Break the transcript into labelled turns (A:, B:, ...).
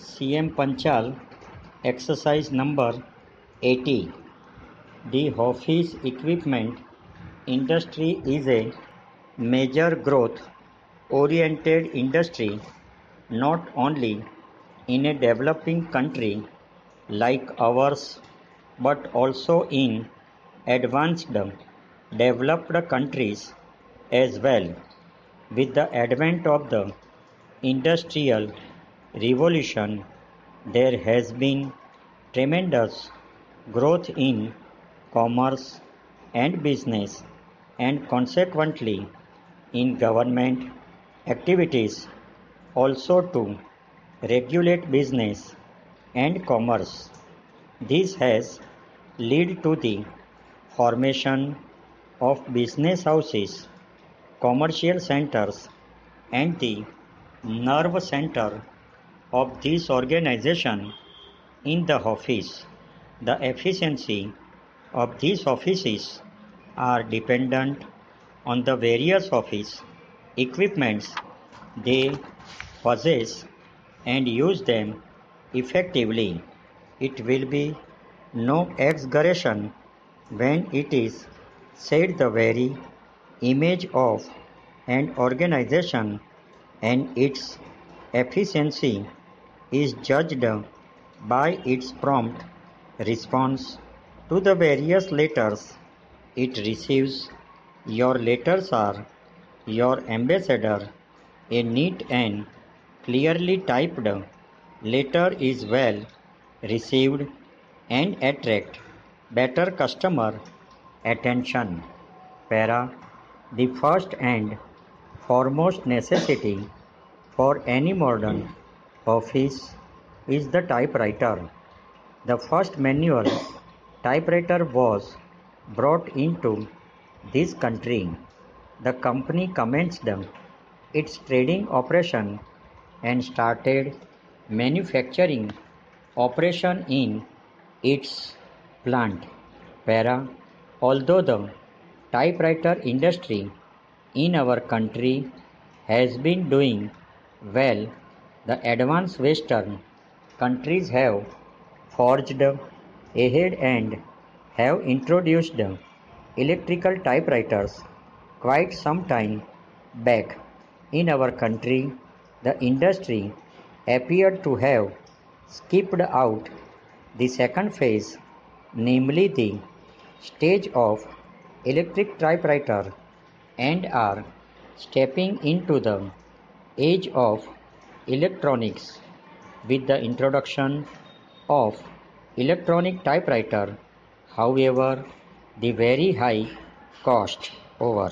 A: C M Panchal, exercise number eighty, the office equipment industry is a major growth oriented industry, not only in a developing country like ours, but also in advanced developed countries as well, with the advent of the industrial revolution, there has been tremendous growth in commerce and business and consequently in government activities also to regulate business and commerce. This has led to the formation of business houses, commercial centers, and the nerve center of this organization in the office. The efficiency of these offices are dependent on the various office equipments they possess and use them effectively. It will be no exaggeration when it is said the very image of an organization and its efficiency is judged by its prompt response to the various letters it receives. Your letters are your ambassador. A neat and clearly typed letter is well received and attract better customer attention. Para the first and foremost necessity for any modern office is the typewriter. The first manual typewriter was brought into this country. The company commenced its trading operation and started manufacturing operation in its plant. Para, although the typewriter industry in our country has been doing well, the advanced Western countries have forged ahead and have introduced electrical typewriters quite some time back. In our country, the industry appeared to have skipped out the second phase, namely the stage of electric typewriter, and are stepping into the age of electronics with the introduction of electronic typewriter. However the very high cost over